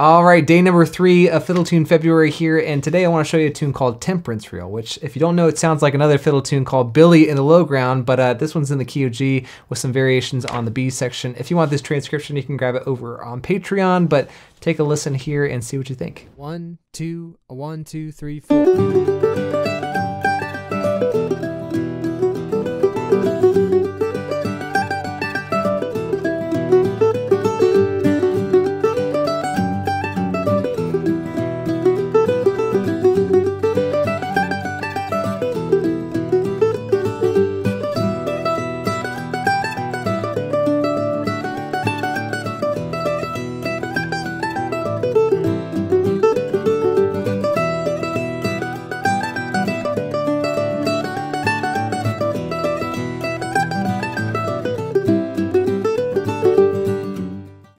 All right, day number three of Fiddle Tune February here, and today I want to show you a tune called Temperance Reel, which, if you don't know, it sounds like another fiddle tune called Billy in the Low Ground, but uh, this one's in the key of G with some variations on the B section. If you want this transcription, you can grab it over on Patreon, but take a listen here and see what you think. One, two, one, two, three, four.